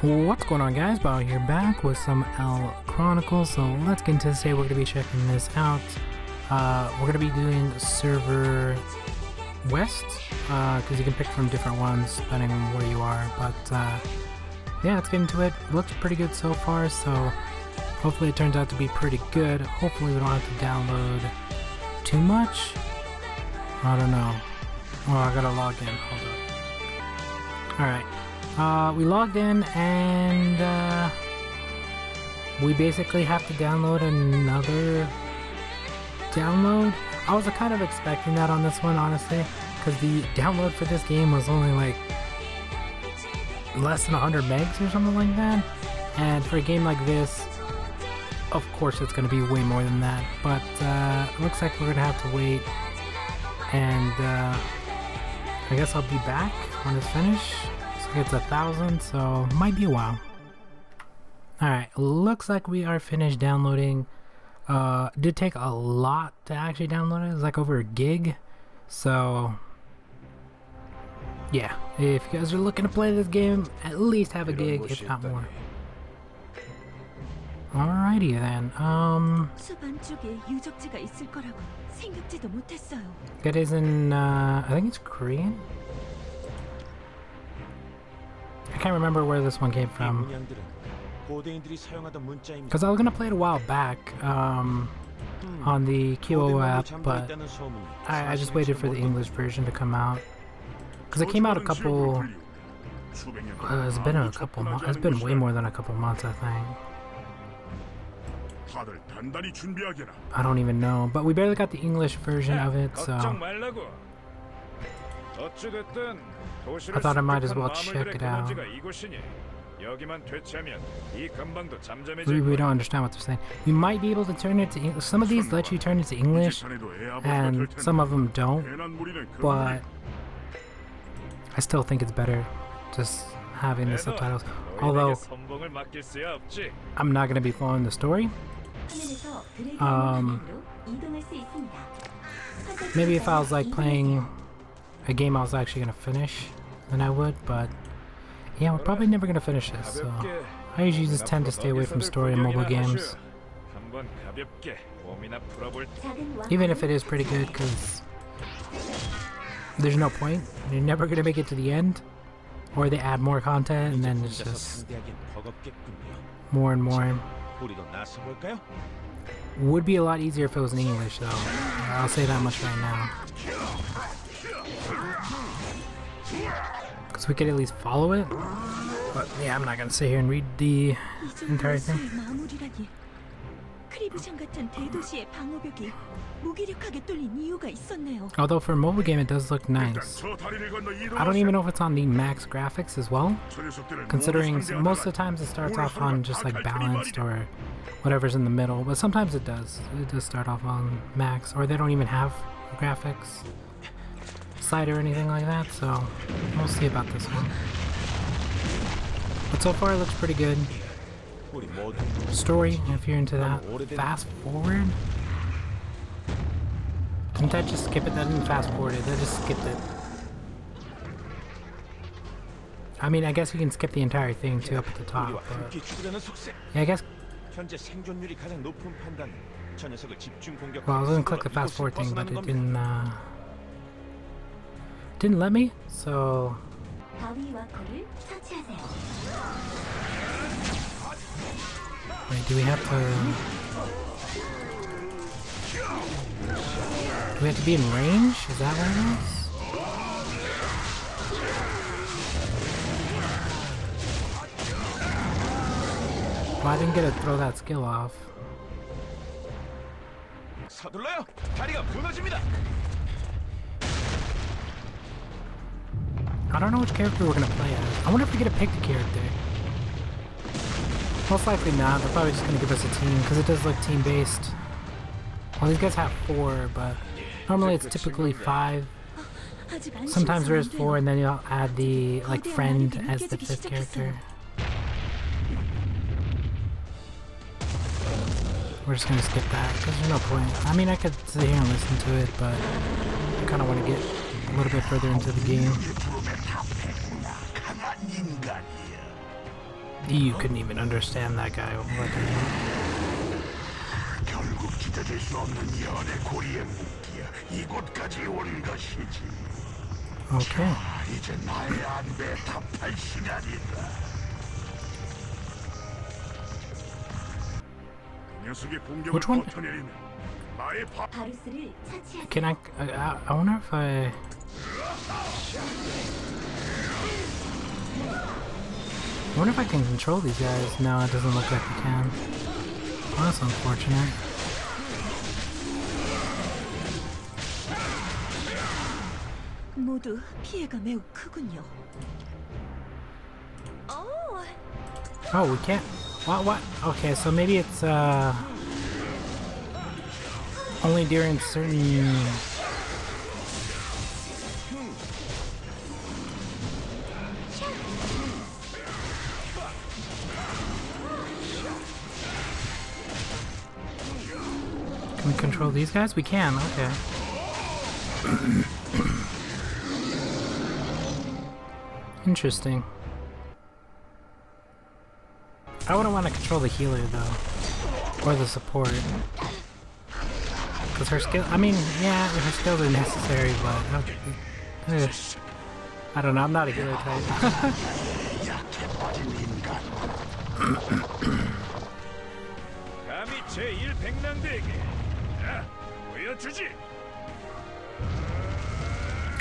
What's going on guys? Bio here back with some El Chronicles. So let's get into this today. We're going to be checking this out. Uh, we're going to be doing server west because uh, you can pick from different ones depending on where you are. But uh, yeah, let's get into it. it. Looks pretty good so far. So hopefully it turns out to be pretty good. Hopefully we don't have to download too much. I don't know. Oh, I gotta log in. Hold up. Alright. Uh, we logged in and uh, we basically have to download another download. I was kind of expecting that on this one, honestly, because the download for this game was only like less than 100 megs or something like that. And for a game like this, of course it's going to be way more than that. But uh, it looks like we're going to have to wait. And uh, I guess I'll be back when it's finished. It's a thousand, so might be a while. Alright, looks like we are finished downloading. Uh, did take a lot to actually download it. It was like over a gig. So, yeah. If you guys are looking to play this game, at least have a gig, if not more. Alrighty then. Um. That is in. Uh, I think it's Korean. I can't remember where this one came from. Because I was gonna play it a while back um, on the QooApp, but I, I, just waited for the English version to come out. Because it came out a couple. Uh, it's been a couple months. It's been way more than a couple months, I think. I don't even know, but we barely got the English version of it, so. I thought I might as well check it out. We, we don't understand what they're saying. You might be able to turn it to English. Some of these let you turn it to English, and some of them don't. But I still think it's better just having the subtitles. Although, I'm not going to be following the story. Um, maybe if I was like playing a game I was actually going to finish, then I would, but yeah, we're probably never going to finish this, so I usually just tend to stay away from story mobile games. Even if it is pretty good, because there's no point. You're never going to make it to the end, or they add more content, and then it's just more and more. Would be a lot easier if it was in English, though. I'll say that much right now. Because we could at least follow it. But yeah, I'm not to sit here and read the entire thing. Although for a mobile game it does look nice. I don't even know if it's on the max graphics as well. Considering most of the times it starts off on just like balanced or whatever's in the middle. But sometimes it does. It does start off on max. Or they don't even have graphics site or anything like that, so we'll see about this one. But so far it looks pretty good. Story, if you're into that. Fast forward? Didn't that just skip it? That didn't fast forward it, that just skipped it. I mean, I guess you can skip the entire thing too up at the top. Yeah, I guess... Well, I was gonna click the fast forward thing, but it didn't, uh didn't let me, so... Wait, do we have to... Do we have to be in range? Is that what it is? Well, I didn't get to throw that skill off. 서둘러요! 다리가 무너집니다! I don't know which character we're gonna play as. I wonder if we get to pick the character. Most likely not. They're probably just gonna give us a team because it does look team-based. Well, these guys have four, but normally it's typically five. Sometimes there is four, and then you'll add the like friend as the fifth character. We're just gonna skip that because there's no point. I mean, I could sit here and listen to it, but I kind of want to get a little bit further into the game. You couldn't even understand that guy. Okay. Which one? Can I? I, I wonder if I. I wonder if I can control these guys. No, it doesn't look like I can. Well, that's unfortunate. 모두 피해가 매우 크군요. 오, Oh, we can't. What? What? Okay, so maybe it's uh only during certain. Can we control these guys? We can. Okay. Interesting. I wouldn't want to control the healer though, or the support, because her skill. I mean, yeah, her skills are necessary, but uh, uh, I don't know. I'm not a healer type.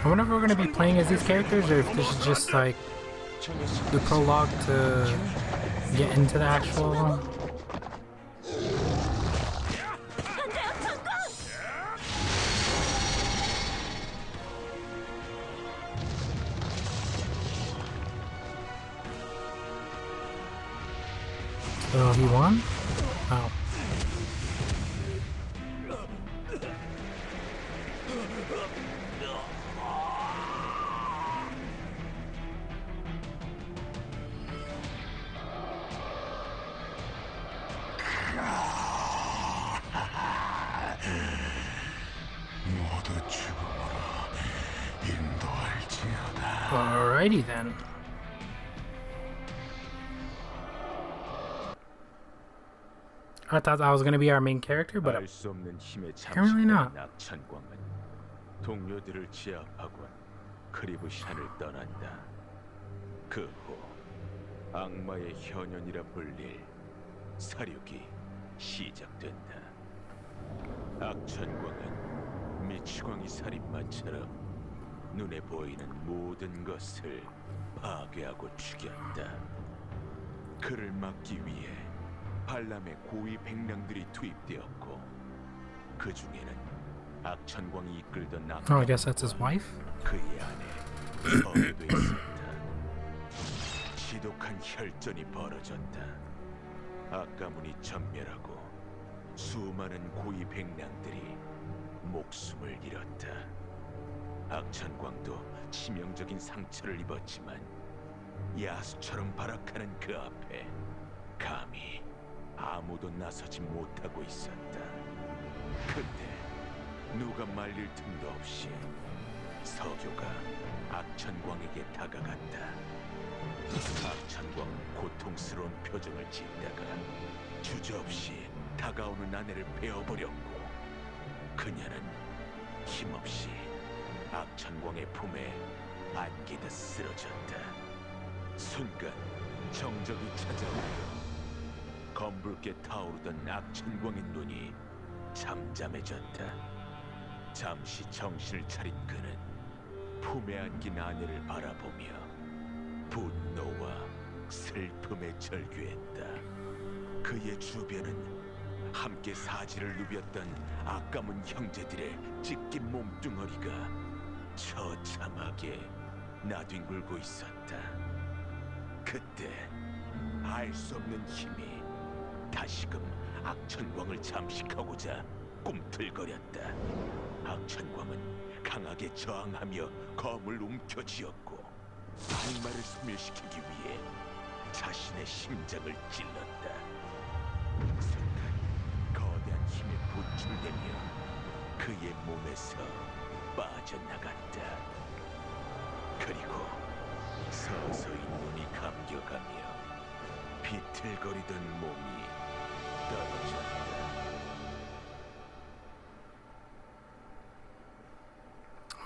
I wonder if we're going to be playing as these characters or if this is just like the prologue to get into the actual one. Oh, he won? I thought that was gonna be our main character, but 힘에 Apparently not. 낙천광은 동료들을 제압하곤 크리브샨을 떠난다. 그 후 악마의 현현이라 불릴 사륙이 시작된다. 악천광은 미치광이 살인마처럼 눈에 보이는 모든 것을 파괴하고 죽였다. 그를 막기 위해 발람의 고위 백량들이 투입되었고 그 중에는 악천광이 이끌던 oh, I guess that's his wife. 그의 안에 범도 있었다. 지독한 혈전이 벌어졌다. 악가문이 전멸하고 수많은 고위 백량들이 목숨을 잃었다. 악천광도 치명적인 상처를 입었지만 야수처럼 발악하는 그 앞에 감히 아무도 나서지 못하고 있었다. 근데 누가 말릴 틈도 없이 서교가 악천광에게 다가갔다. 악천광은 고통스러운 표정을 짓다가 주저없이 다가오는 아내를 베어버렸고 그녀는 힘없이 악천광의 품에 안기듯 쓰러졌다. 순간 정적이 찾아오고 검붉게 타오르던 악천광의 눈이 잠잠해졌다. 잠시 정신을 차린 그는 품에 안긴 아내를 바라보며 분노와 슬픔에 절규했다. 그의 주변은 함께 사지를 누볐던 아까문 형제들의 찢긴 몸뚱어리가 처참하게 나뒹굴고 있었다. 그때 알 수 없는 힘이 다시금 악천광을 잠식하고자 꿈틀거렸다. 악천광은 강하게 저항하며 검을 움켜쥐었고 악마를 소멸시키기 위해 자신의 심장을 찔렀다. 순간 거대한 힘에 분출되며 그의 몸에서 빠져나갔다. 그리고 서서히 눈이 감겨가며 비틀거리던 몸이.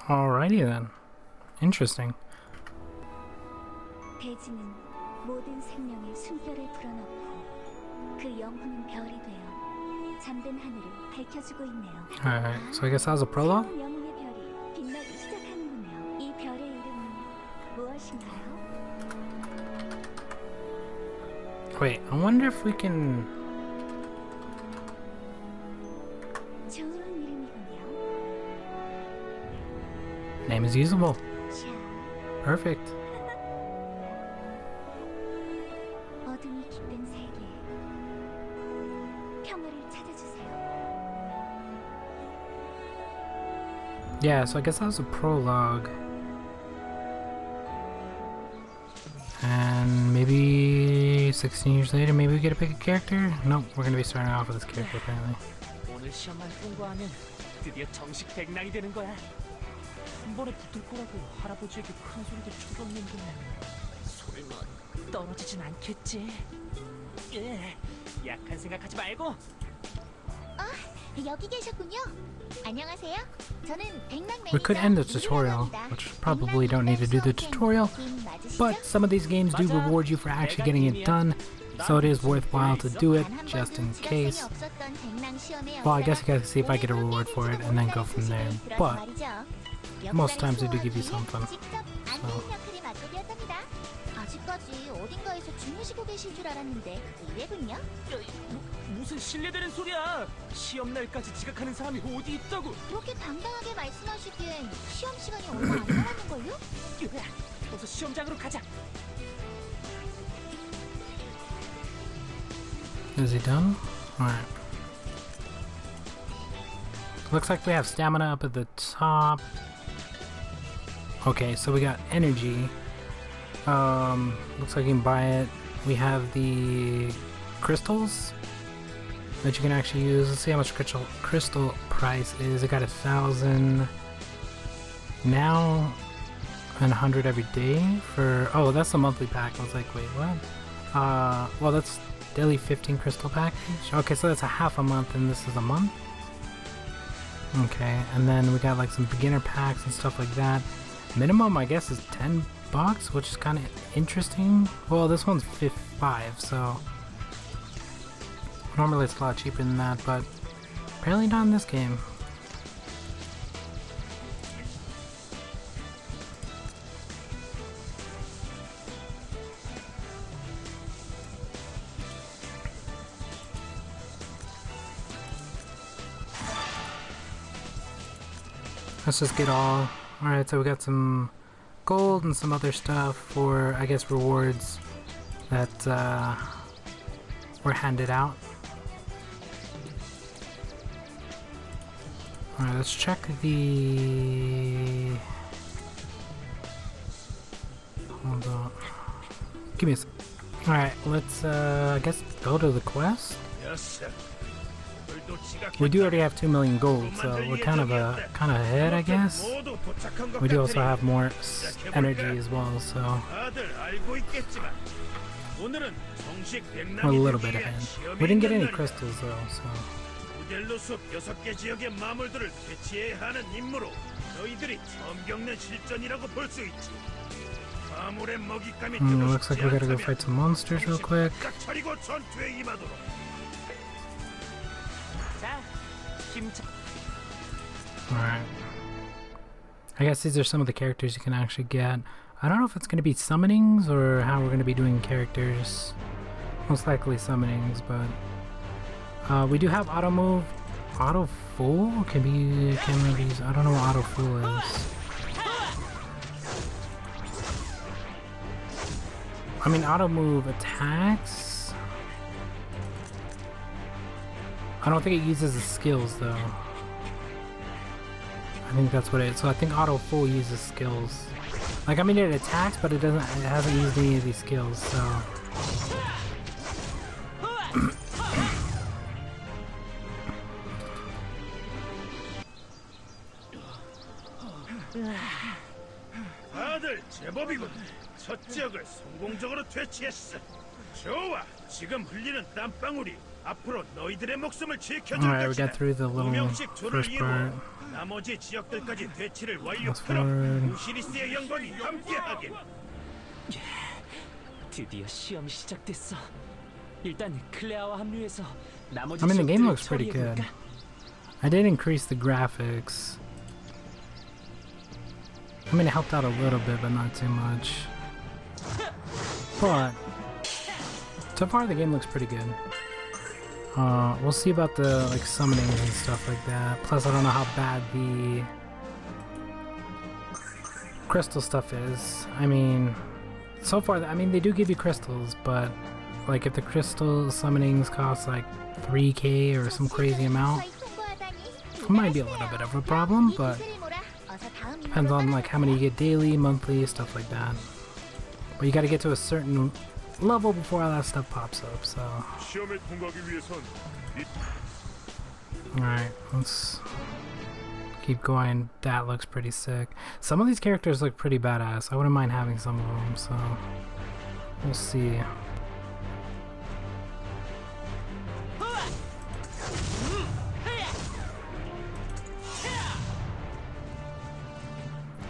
Alrighty then. Interesting. 대지는 모든 생명의 숨결을 불어넣고 그 영혼은 별이 되어 잠든 하늘을 밝혀주고 있네요. Alright, so I guess that was a prologue? 새로운 영웅의 별이 빛나기 시작하는군요. 이 별의 이름은 무엇인가요? Wait, I wonder if we can. same as usable. Perfect. Yeah, so I guess that was a prologue. And maybe 16 years later, maybe we get to pick a character? Nope, we're gonna be starting off with this character apparently. 한 번에 붙을 거라고 할아버지에게 큰 소리도 쳐줬는데 설마 떨어지진 않겠지? 예, 약한 생각하지 말고 여기 계셨군요. 안녕하세요. 저는 백랑 We could end the 매니저 tutorial, 이은영입니다. which probably don't need to do the 백랑 tutorial, 수업생 맞으시죠? but some of these games do reward you for actually getting it done, so it is worthwhile to do it 단 한 just in 번도 case. 지각생이 없었던 백랑 시험의 Well, I guess you 역사가 gotta see if I get a reward for it and then go from there, 들어서 but 말이죠. most 역사를 times they do give you 수호하기 something. 직접 안내인 역할을 맡게 되었답니다. 아직까지 어딘가에서 주무시고 계실 줄 알았는데 이래군요. 뭐, 무슨 신뢰되는 소리야? 시험 날까지 지각하는 사람이 어디 있다고? 그렇게 당당하게 말씀하시기엔 시험 시간이 얼마 안 남았는걸요? 으아, 어서 시험장으로 가자. Is he done? Alright. Looks like we have stamina up at the top. Okay, so we got energy. Um, looks like you can buy it. We have the crystals that you can actually use. Let's see how much crystal crystal price is. It got a thousand now and a hundred every day for oh that's the monthly pack. I was like, wait, what? Uh well that's daily 15 crystal package. Okay, so that's a half a month and this is a month. Okay, and then we got like some beginner packs and stuff like that. Minimum I guess is 10 bucks, which is kind of interesting. Well, this one's 5, so normally it's a lot cheaper than that, but apparently not in this game. Let's just get all. Alright, so we got some gold and some other stuff for, I guess, rewards that uh, were handed out. Alright, let's check the. Hold on. Give me a sec. Alright, let's, uh, I guess, go to the quest. We do already have 2 million gold, so we're kind of a kind of ahead, I guess. We do also have more s- energy as well, so we're a little bit ahead. We didn't get any crystals though, so 모델로 숲 여섯 개 지역의 마물들을 퇴치해야 하는 임무로 너희들이 처음 겪는 실전이라고 볼 수 있지. 마물의 먹잇감이 mm, 뜨겁지 looks like we gotta go 않다면 fight some monsters real quick. 깍 차리고 전투에 임하도록. Alright. I guess these are some of the characters you can actually get. I don't know if it's going to be summonings or how we're going to be doing characters. Most likely summonings, but uh, we do have auto move. Auto full can be can be used. I don't know what auto full is. I mean, auto move attacks. I don't think it uses the skills though. I think that's what it is. So I think auto full uses skills. Like I mean it attacks, but it doesn't. It hasn't used any of these skills. So 다들 제법이군. 첫 지역을 성공적으로 퇴치했어. Alright, we 것이다. got through the 두 little 명씩 조를 first 이루어 part. 나머지 지역들까지 퇴치를 Fast 완료하라. forward. 우시리스의 영광이 함께하길. 드디어 시험이 시작됐어. 일단 클레아와 합류해서 나머지 I mean, the game 지역들을 looks pretty good. 처리해볼까? I did increase the graphics. I mean, it helped out a little bit, but not too much. But so far, the game looks pretty good. Uh, we'll see about the like summoning and stuff like that. Plus, I don't know how bad the crystal stuff is. I mean, so far, I mean, they do give you crystals, but like if the crystal summonings cost like 3k or some crazy amount, it might be a little bit of a problem, but depends on like how many you get daily, monthly, stuff like that. But you got to get to a certain level before all that stuff pops up, so. Alright, let's keep going. That looks pretty sick. Some of these characters look pretty badass. I wouldn't mind having some of them, so we'll see.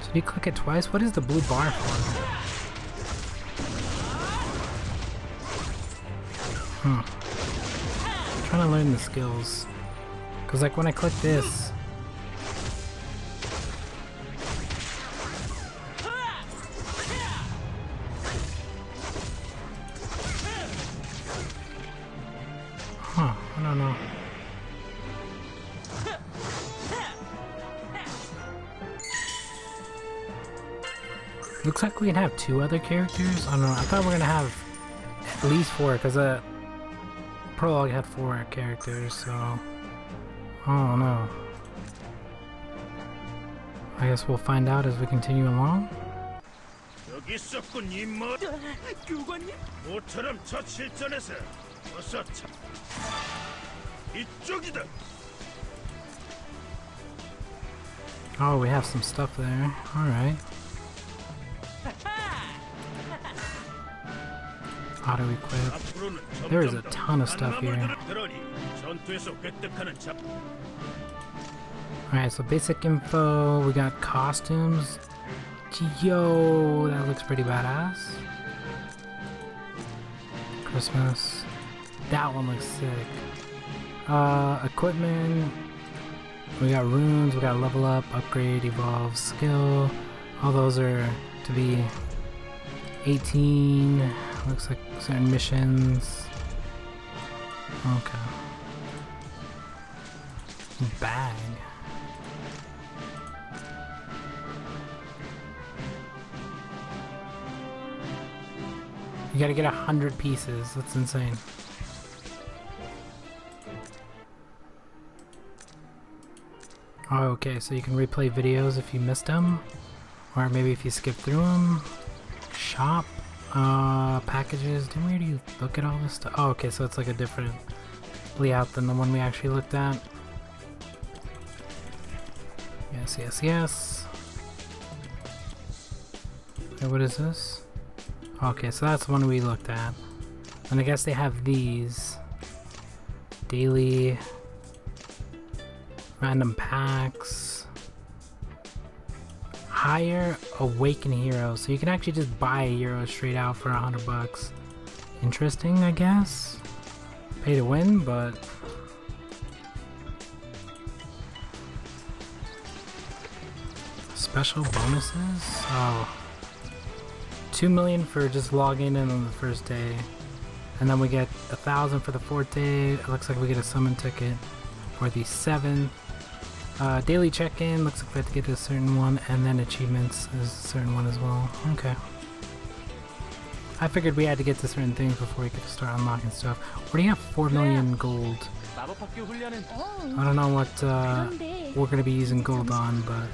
Should you click it twice, what is the blue bar for? Hmm. trying to learn the skills. Cause like when I click this. Huh, I don't know. Looks like we can have two other characters. I don't know. I thought we are gonna have at least four, because uh, prologue had four characters, so I don't know. I guess we'll find out as we continue along. Oh, we have some stuff there. Alright. auto equip. There is a ton of stuff here. Alright, so basic info, we got costumes. Yo, that looks pretty badass. Christmas. That one looks sick. Uh, equipment. We got runes, we got level up, upgrade, evolve, skill. All those are to be 18 Looks like certain missions. Okay. Bag. You gotta get a hundred pieces. That's insane. Oh, okay, so you can replay videos if you missed them, or maybe if you skip through them. Shop, uh, packages. Didn't we already look at all this stuff? Oh, okay, so it's like a different layout than the one we actually looked at. Yes, yes, yes. Okay, what is this? Okay, so that's the one we looked at. And I guess they have these. Daily. Random packs. Hire Awaken Hero. So you can actually just buy a hero straight out for a hundred bucks. Interesting, I guess. Pay to win, but special bonuses? Oh. 2 million for just logging in on the first day. And then we get a thousand for the fourth day. It looks like we get a summon ticket for the seventh. Uh, daily check-in, looks like we have to get to a certain one, and then achievements is a certain one as well. Okay. I figured we had to get to certain things before we could start unlocking stuff. Already have 4 million gold. I don't know what uh, we're going to be using gold on, but...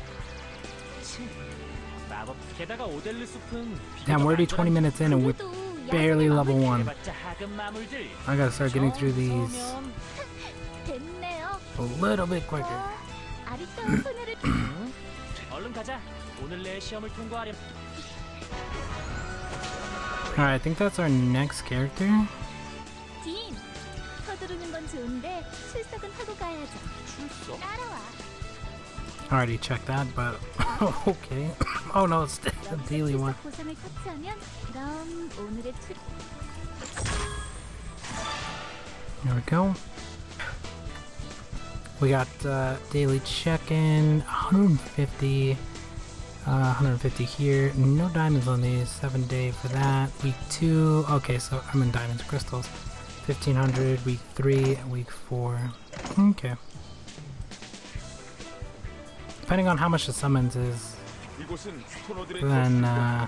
Damn, we're already 20 minutes in and we're barely level 1. I gotta start getting through these a little bit quicker. 아리따운 손해를 얼른 가자 오늘 내 시험을 통과하렴 Alright, I think that's our next character. 딘, 서두르는 건 좋은데 출석은 하고 가야죠. 출석? 따라와. I already checked that, but okay. oh no, it's the daily one. 출석 보상을 터치하면 그럼 오늘의 출 There we go. We got uh, daily check-in, 150, uh, 150 here. No diamonds on these. Seven day for that. Week two. Okay, so I'm in diamonds, crystals. 1500. Week three. Week four. Okay. Depending on how much the summons is, then uh,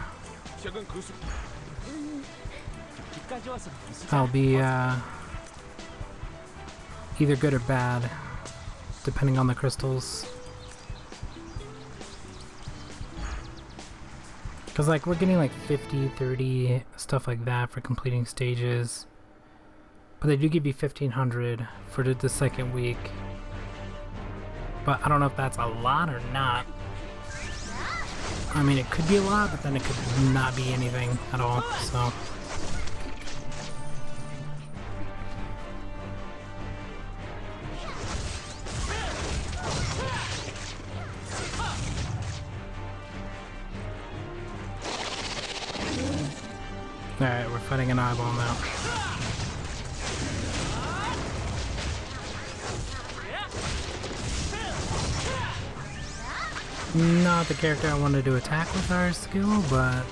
I'll be uh, either good or bad depending on the crystals. Because, like, we're getting like 50, 30, stuff like that for completing stages. But they do give you 1500 for the, the second week. But I don't know if that's a lot or not. I mean, it could be a lot, but then it could not be anything at all, so. An eyeball now. Not the character I wanted to attack with our skill, but...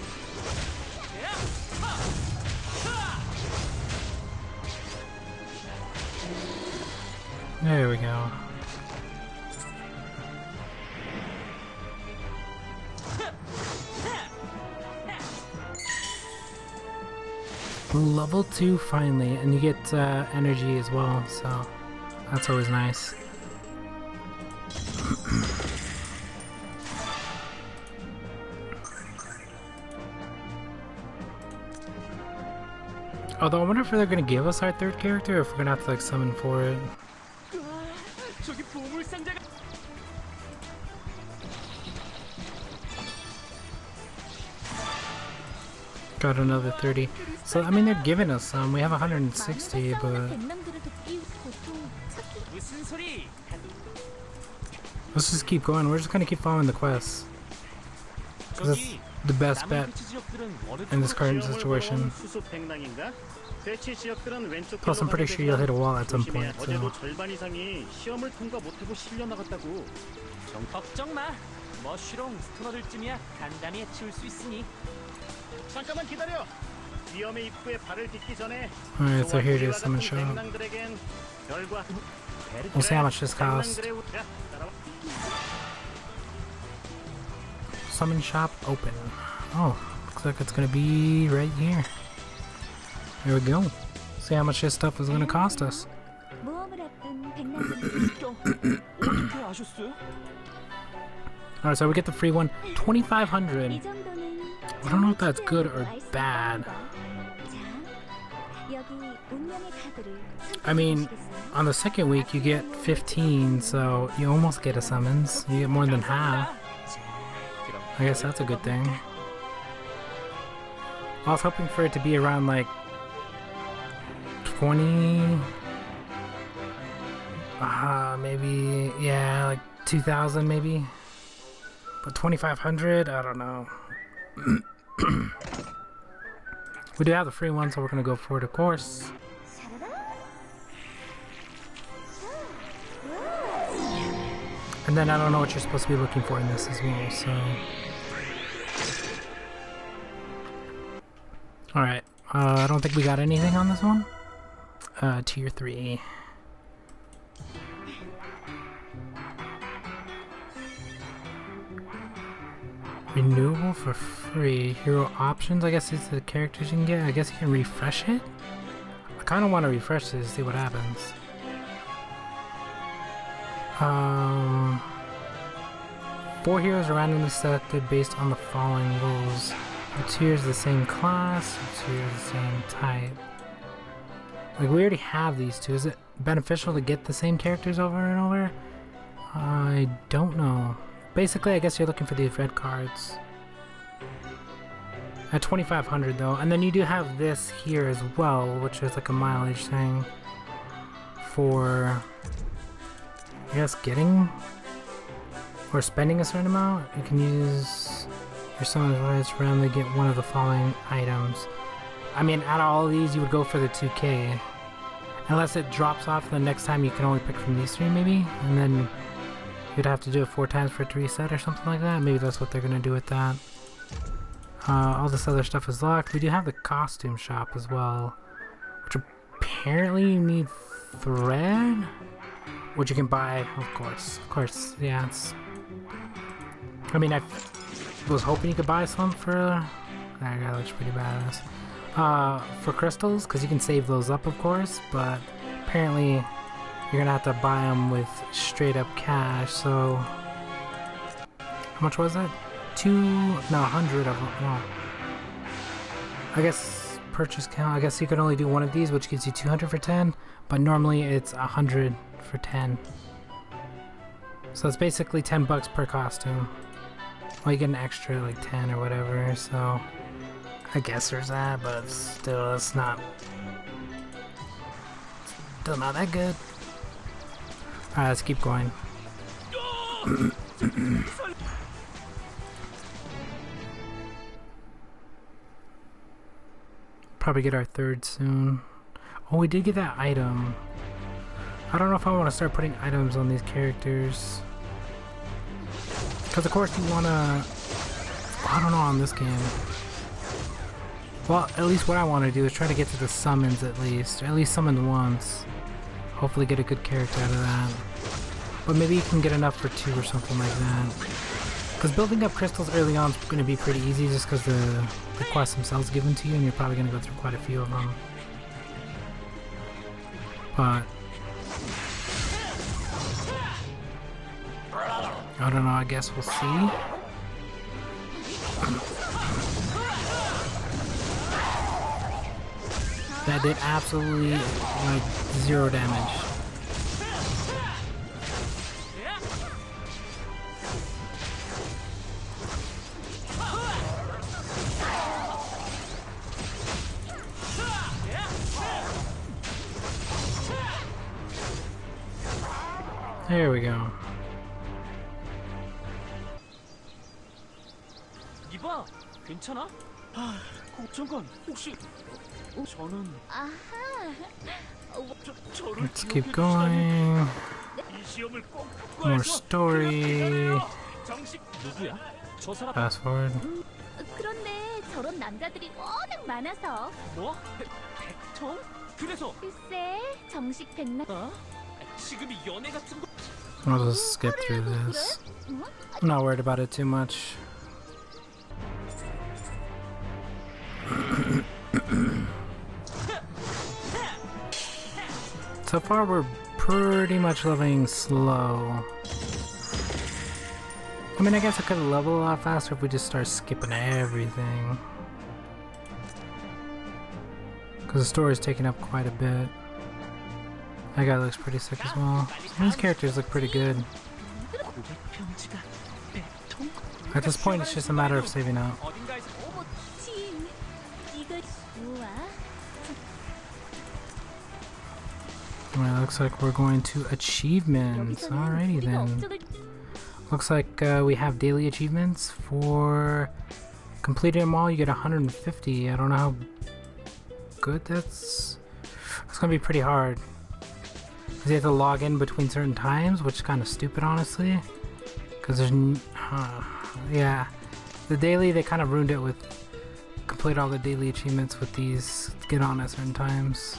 Level 2 finally, and you get uh, energy as well, so that's always nice. Although I wonder if they're gonna give us our third character or if we're gonna have to like summon for it. Got another 30. So, I mean, they're giving us some. We have 160, but... Let's just keep going. We're just gonna keep following the quests. Because that's the best bet in this current situation. Plus, I'm pretty sure you'll hit a wall at some point, so... Alright, so here it is, summon shop. We'll see how much this costs. Summon shop open. Oh, looks like it's gonna be right here. Here we go. See how much this stuff is gonna cost us. Alright, so we get the free one. 2500 I don't know if that's good or bad. I mean, on the second week you get 15, so you almost get a summons. You get more than half. I guess that's a good thing. I was hoping for it to be around like 20, uh, maybe, yeah, like 2,000 maybe. But 2,500, I don't know. we do have the free one, so we're gonna go for it, of course. And then I don't know what you're supposed to be looking for in this as well, so. Alright, uh, I don't think we got anything on this one. Uh, tier 3. Renewable for free. Hero options, I guess it's the characters you can get. I guess you can refresh it? I kind of want to refresh this to see what happens. Um, four heroes are randomly selected based on the following rules. Each hero is the same class, each hero is the same type. Like, we already have these two. Is it beneficial to get the same characters over and over? I don't know. Basically, I guess you're looking for these red cards. At 2500 though. And then you do have this here as well, which is like a mileage thing for, I guess, getting or spending a certain amount. You can use your summon's rights to randomly get one of the following items. I mean, out of all these, you would go for the 2k. Unless it drops off the next time you can only pick from these three maybe, and then you'd have to do it four times for it to reset or something like that. Maybe that's what they're gonna do with that. Uh, all this other stuff is locked. We do have the costume shop as well, which apparently you need thread, which you can buy, of course. Of course. It's. I mean, I was hoping you could buy some for. That guy looks pretty badass. Uh, for crystals, because you can save those up, of course, but apparently you're gonna have to buy them with straight up cash. So, how much was it? two, no, hundred of them. No. I guess purchase count. I guess you can only do one of these, which gives you 200 for 10, but normally it's 100 for 10. So it's basically 10 bucks per costume. Well, you get an extra like 10 or whatever, so I guess there's that, but still, it's not. Still not that good. Alright, let's keep going. Probably get our third soon. Oh, we did get that item. I don't know if I want to start putting items on these characters. Because of course you want to... I don't know on this game. Well, at least what I want to do is try to get to the summons at least. Or at least summon once. Hopefully get a good character out of that. But maybe you can get enough for two or something like that. Because building up crystals early on is going to be pretty easy just because the, the quests themselves given to you and you're probably going to go through quite a few of them. But... I don't know, I guess we'll see. That did absolutely, like, zero damage. There we go. 이봐, 괜찮아? 아, 걱정건 혹시 어, 저는 아하. 저, 저를 Let's keep 기억해 going. 이 시험을 꼭 More 통과해서 story. 정식 주시다니. 누구야? 저 사람 Fast forward. 그런데 저런 남자들이 워낙 많아서 뭐? 백, 백정? 그래서 글쎄 정식 백날 어? 지금이 연애 같은 거 I'll just skip through this. I'm not worried about it too much. So far we're pretty much leveling slow. I mean, I guess I could level a lot faster if we just start skipping everything. Because the story's taking up quite a bit. That guy looks pretty sick as well. These characters look pretty good. At this point, it's just a matter of saving up. Well, looks like we're going to achievements. Alrighty then. Looks like uh, we have daily achievements for completing them all. You get 150. I don't know how good that's. It's gonna be pretty hard. Cause you have to log in between certain times, which is kind of stupid, honestly. Cause there's, yeah, the daily they kind of ruined it with complete all the daily achievements with these get on at certain times.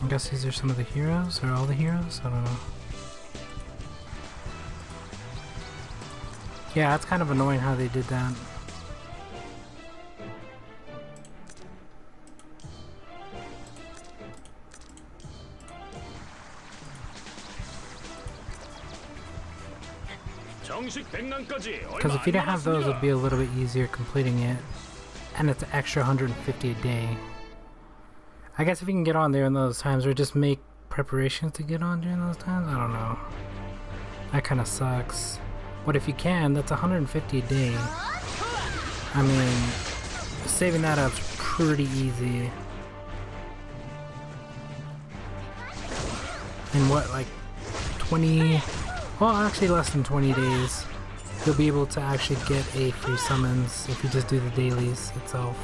I guess these are some of the heroes, or all the heroes? I don't know. Yeah, it's kind of annoying how they did that. Because if you didn't have those, it would be a little bit easier completing it. And it's an extra 150 a day. I guess if you can get on there in those times, or just make preparations to get on during those times, I don't know. That kind of sucks. But if you can, that's 150 a day. I mean, saving that up's pretty easy. In what, like 20, well actually less than 20 days, you'll be able to actually get a free summons if you just do the dailies itself.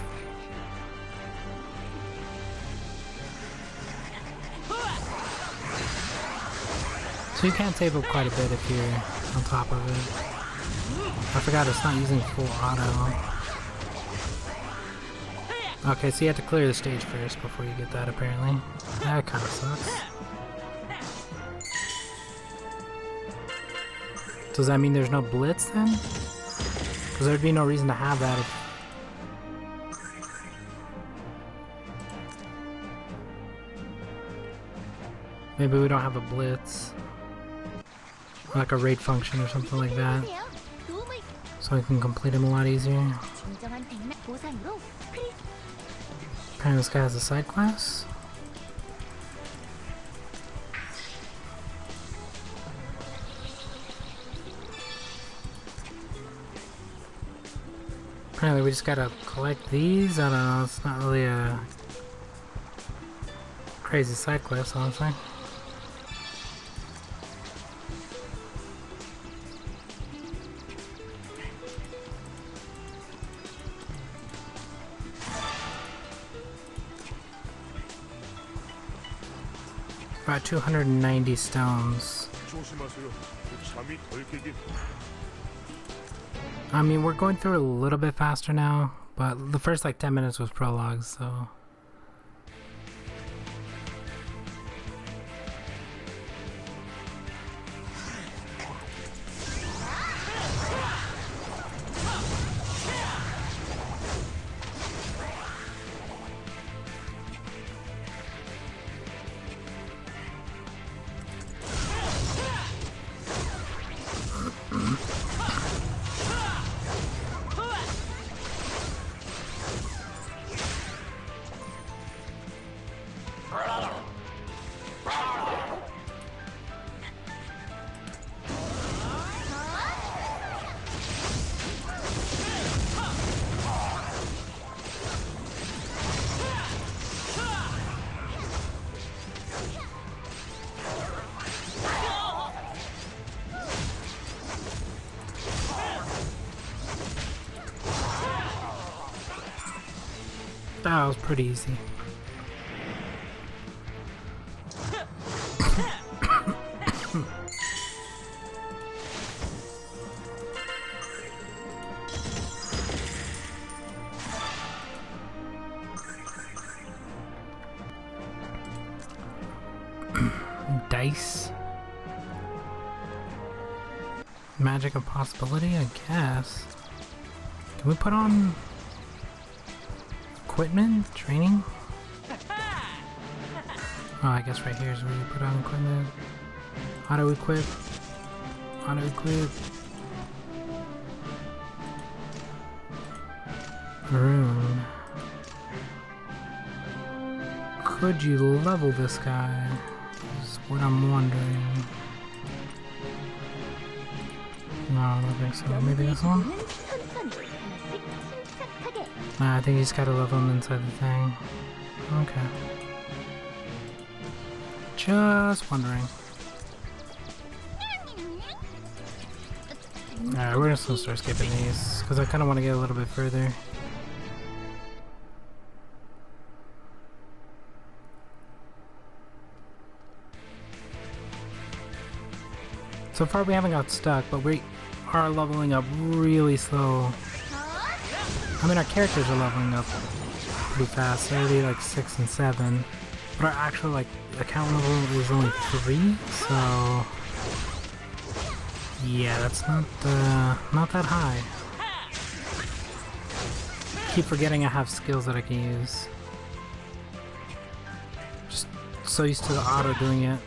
So you can save up quite a bit if you're on top of it. I forgot it's not using full auto. Okay, so you have to clear the stage first before you get that apparently. That kinda sucks. Does that mean there's no blitz then? Because there'd be no reason to have that if... Maybe we don't have a blitz. Like a raid function or something like that. So I can complete them a lot easier. Apparently this guy has a side quest. Apparently we just gotta collect these. I don't know, it's not really a crazy side quest, honestly. about 290 stones. I mean, we're going through a little bit faster now, but the first like 10 minutes was prologue, so... pretty easy. Dice. Magic of possibility, I guess. Can we put on equipment? Training? Oh, I guess right here is where you put on equipment. Auto equip. Auto equip. Rune. Could you level this guy? Is what I'm wondering. No, I don't think so. Maybe this one? Nah, I think just gotta level inside the thing. Okay. Just wondering. Alright, we're just gonna start skipping these, because I kinda wanna get a little bit further. So far we haven't got stuck, but we are leveling up really slow. I mean, our characters are leveling up pretty fast. They're already like six and seven, but our actual like account level is only three. So yeah, that's not uh, not that high. Keep forgetting I have skills that I can use. Just so used to the auto doing it.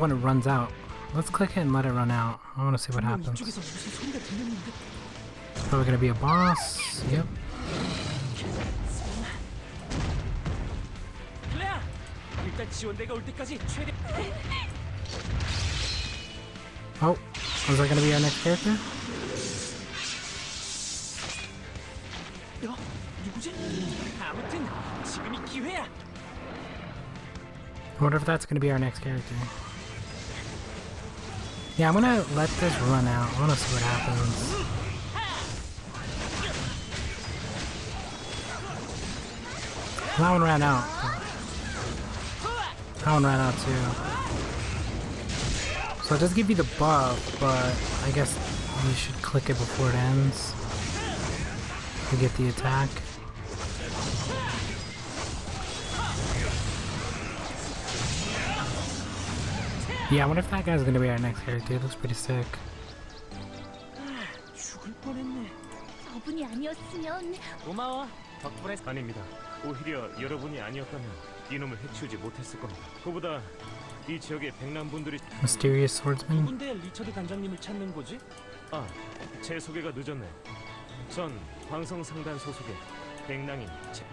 when it runs out. Let's click it and let it run out. I want to see what happens. It's probably going to be a boss. Yep. Oh, is that going to be our next character? I wonder if that's going to be our next character. Yeah, I'm gonna let this run out. I wanna see what happens. That one ran out. That one ran out too. So it does give you the buff, but I guess you should click it before it ends to get the attack. Yeah, I wonder if that guy's gonna be our next character. He looks pretty sick. 죽을 뻔했네. 저분이 아니었으면 고마워. 덕분에 아닙니다. 오히려 여러분이 아니었다면 이놈을 해치우지 못했을 겁니다. 그보다 이 지역의 백남분들이 Mysterious swordsman. 누군데 리처드 단장님을 찾는 거지? 아, 제 소개가 늦었네. 전 광성상단 소속의 백낭인 제...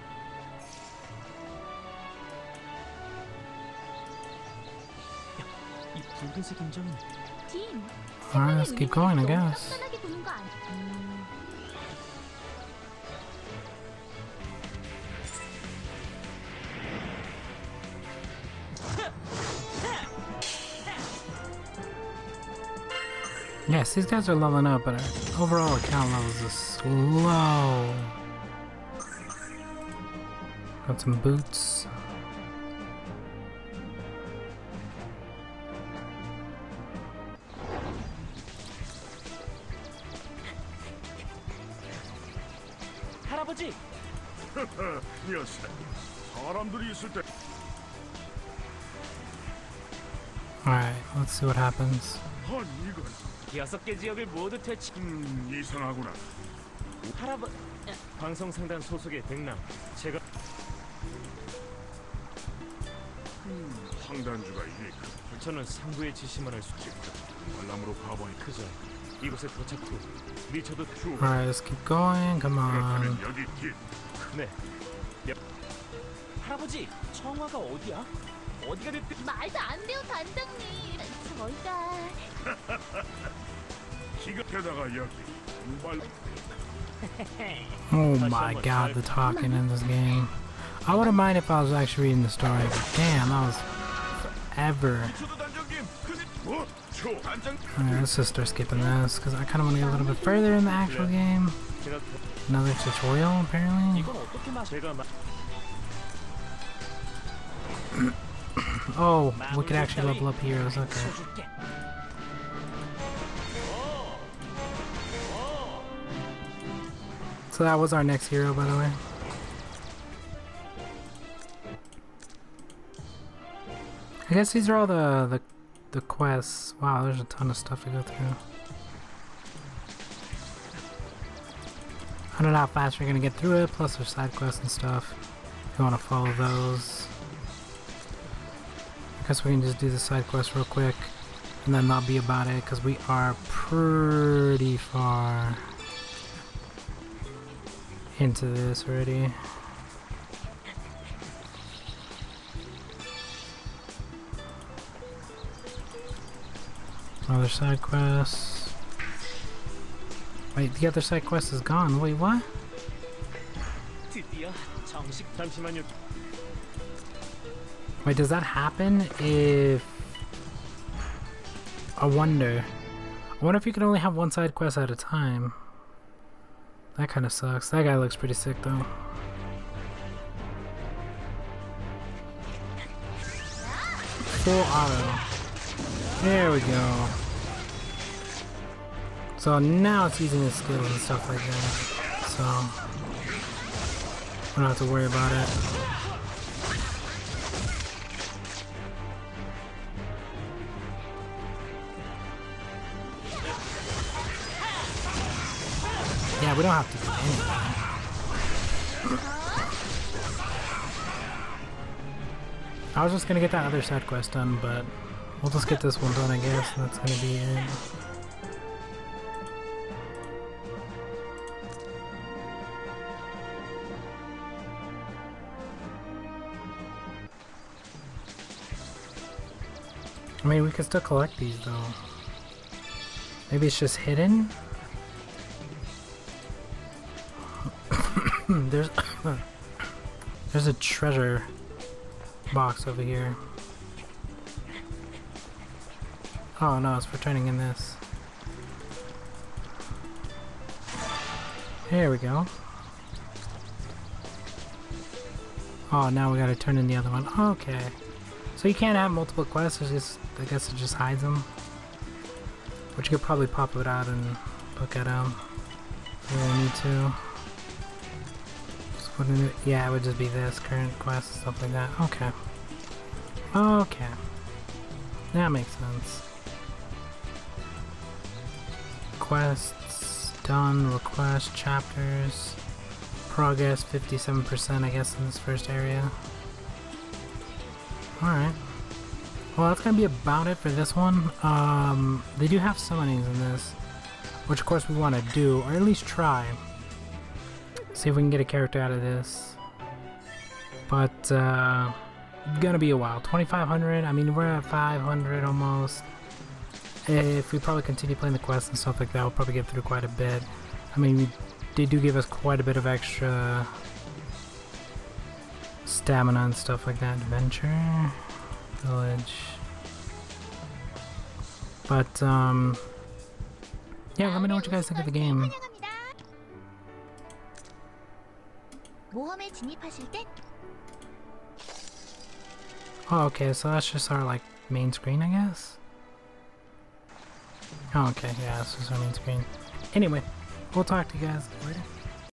Alright, let's keep going, I guess. Yes, these guys are leveling up, but our overall account levels are slow. Got some boots. Alright, let's see what happens. 아, 이건 여섯 개 지역을 모두 퇴치. 음, 이상하구나 할아버 광성상단 소속의 백남. 제가 상단주가 이미 저는 상부의 지시만을 수직 관람으로 가보니 그저 이곳에 도착 후 리처드 투 Alright, let's keep going. Come on. 그렇다면 여기 딘 네 할 아버지 청화가 어디야? 어디가 됐든 말도 안 돼요, 단장님. 저희가 기가 게다가 여기 우발 Oh my god, the talking in this game. I wouldn't mind if I was actually reading the story, but damn, that was forever. 어? 초 단장 Alright, let's just start skipping this, because I kind of want to get a little bit further in the actual game. 제가 Another tutorial, apparently. oh, we can actually level up heroes, okay. So that was our next hero, by the way. I guess these are all the, the, the quests. Wow, there's a ton of stuff to go through. I don't know how fast we're gonna get through it, plus there's side quests and stuff. If you wanna follow those. Guess we can just do the side quest real quick, and then not be about it because we are pretty far into this already. Other side quest. Wait, the other side quest is gone. Wait, what? Wait, does that happen if... I wonder. I wonder if you can only have one side quest at a time. That kind of sucks. That guy looks pretty sick though. Full auto. There we go. So now it's using his skills and stuff like that. So we don't have to worry about it. Yeah, we don't have to do anything. I was just gonna get that other side quest done, but we'll just get this one done, I guess, and that's gonna be it. I mean, we could still collect these, though. Maybe it's just hidden? There's... There's a treasure box over here. Oh no, it's for turning in this. Here we go. Oh, now we gotta turn in the other one. Okay. So you can't have multiple quests, it's just, I guess it just hides them. But you could probably pop it out and look at them if you really need to. In it, yeah, it would just be this, current quest, stuff like that. Okay. Okay. That makes sense. Quests, done, request, chapters, progress 57% I guess in this first area. Alright. Well, that's gonna be about it for this one. Um, they do have summonings in this, which of course we want to do, or at least try. See if we can get a character out of this. But, uh, gonna be a while. 2500, I mean, we're at 500 almost. If we probably continue playing the quests and stuff like that, we'll probably get through quite a bit. I mean, we, they do give us quite a bit of extra stamina and stuff like that. Adventure, village. But, um, yeah, let me know what you guys think of the game. 모험에 진입하실 땐 Oh, okay, so that's just our, like, main screen, I guess? Oh, okay, yeah, this is our main screen. Anyway, we'll talk to you guys later.